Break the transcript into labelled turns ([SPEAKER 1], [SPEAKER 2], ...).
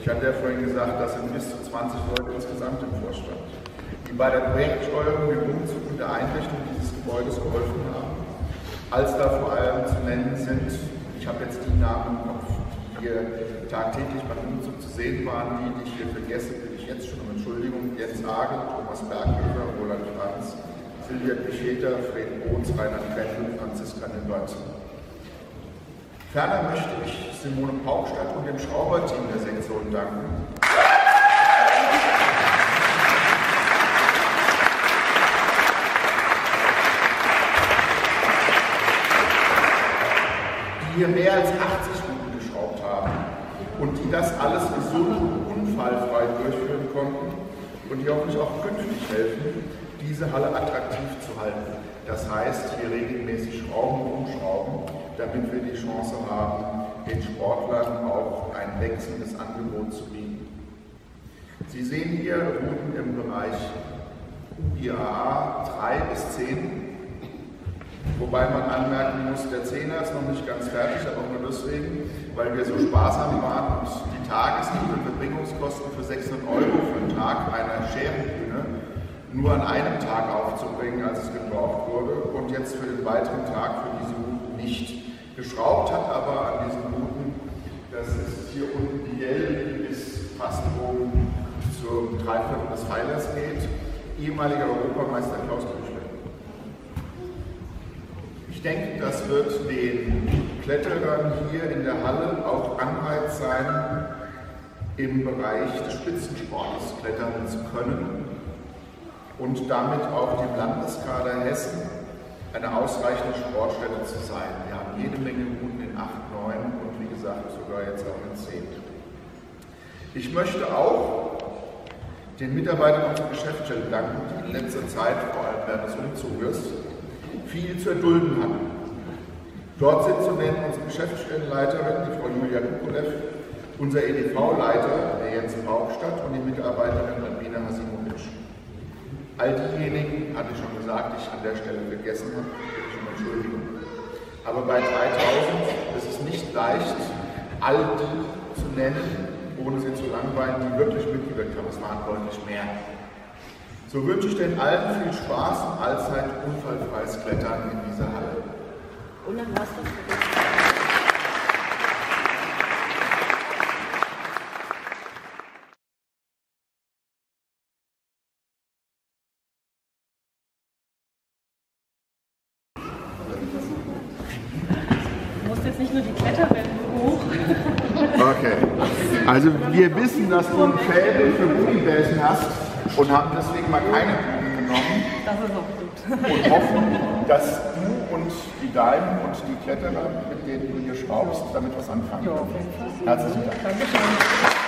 [SPEAKER 1] Ich hatte ja vorhin gesagt, das sind bis zu 20 Leute insgesamt im Vorstand, die bei der Projektsteuerung dem Umzug und der Einrichtung dieses Gebäudes geholfen haben. Als da vor allem zu nennen sind, ich habe jetzt die Namen im Kopf, die hier tagtäglich beim Umzug zu sehen waren, die, die ich hier vergesse, bitte ich jetzt schon um Entschuldigung, Jens Agel, Thomas Berghöfer, Roland Franz, Silvia Picheter, Fred Bohns, Reinhard Krenn, Franziska Nibbert. Ferner möchte ich Simone Paukstadt und dem Schrauberteam der Sektion danken. die hier mehr als 80 Routen geschraubt haben und die das alles gesund und unfallfrei durchführen konnten und die hoffentlich auch künftig helfen, diese Halle attraktiv zu halten. Das heißt, hier regelmäßig schrauben damit wir die Chance haben, den Sportlern auch ein wechselndes Angebot zu bieten. Sie sehen hier Routen im Bereich IAA 3 bis 10, wobei man anmerken muss, der Zehner ist noch nicht ganz fertig, aber nur deswegen, weil wir so sparsam waren und die Tagesmiete und Verbringungskosten für 600 Euro für einen Tag einer Scherenbühne nur an einem Tag aufzubringen, als es gebraucht wurde und jetzt für den weiteren Tag für diese Routen nicht. Geschraubt hat aber an diesen Routen, das ist hier unten die gelbe, die bis fast oben zum Dreiviertel des Pfeilers geht, ehemaliger Europameister Klaus Büchler. Ich denke, das wird den Kletterern hier in der Halle auch Anreiz sein, im Bereich des Spitzensportes klettern zu können und damit auch dem Landeskader Hessen eine ausreichende Sportstätte zu sein. Wir jede Menge Routen in 8, 9 und wie gesagt sogar jetzt auch in 10. Ich möchte auch den Mitarbeitern unserer Geschäftsstelle danken, die in letzter Zeit, vor allem während des Umzuges, viel zu erdulden hatten. Dort sind zu nennen unsere Geschäftsstellenleiterin, die Frau Julia Kukulev, unser EDV-Leiter, der Jens Bauchstadt und die Mitarbeiterin Albina Hasimovic. All diejenigen, hatte ich schon gesagt, die ich an der Stelle vergessen habe, bitte ich um Entschuldigung. Aber bei 3000 ist es nicht leicht, all die zu nennen, ohne sie zu langweilen, die wirklich mitgewirkt haben. Es waren deutlich mehr. So wünsche ich den allen viel Spaß und allzeit unfallfreies Klettern in dieser Halle.
[SPEAKER 2] Und dann hast du vergessen. Du musst jetzt nicht nur die Kletterwände hoch.
[SPEAKER 1] Okay. Also wir wissen, dass du ein Faible für Gummibärchen hast und haben deswegen mal keine Blumen genommen
[SPEAKER 2] Das ist auch gut.
[SPEAKER 1] und hoffen, dass du und die Deinen und die Kletterer, mit denen du hier schraubst, damit was anfangen
[SPEAKER 2] Ja, auf
[SPEAKER 1] können.
[SPEAKER 2] jeden Fall.
[SPEAKER 1] Herzlichen Dank.
[SPEAKER 2] Dankeschön.